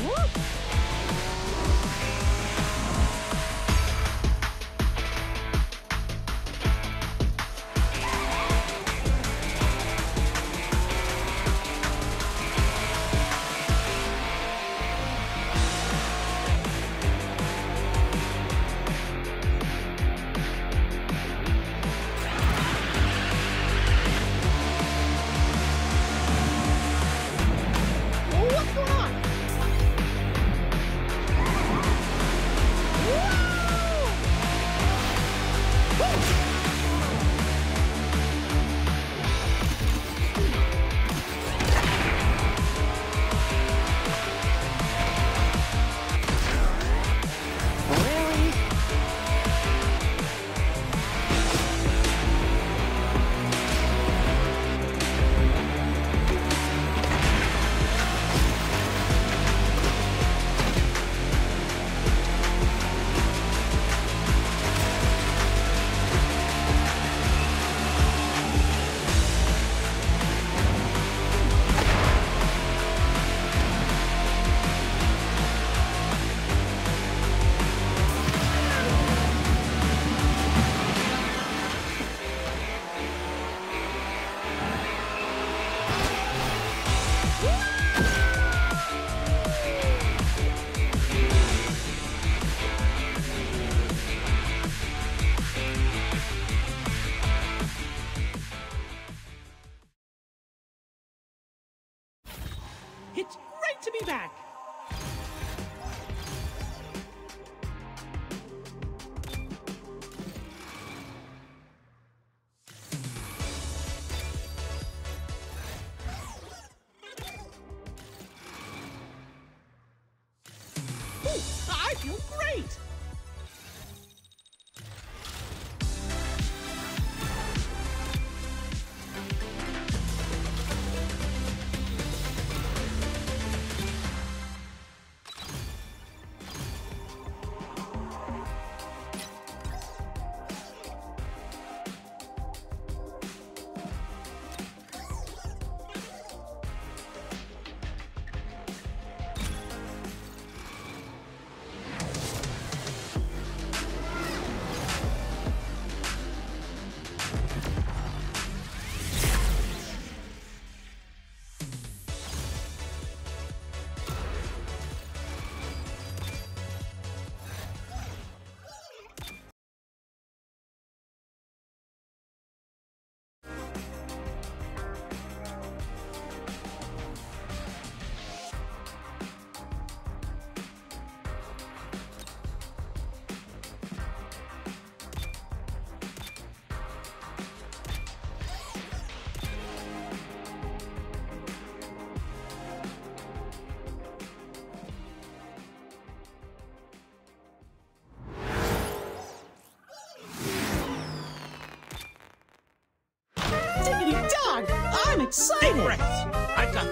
Woo! Back. Ooh, I feel great. Excited! I've got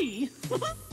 Gee.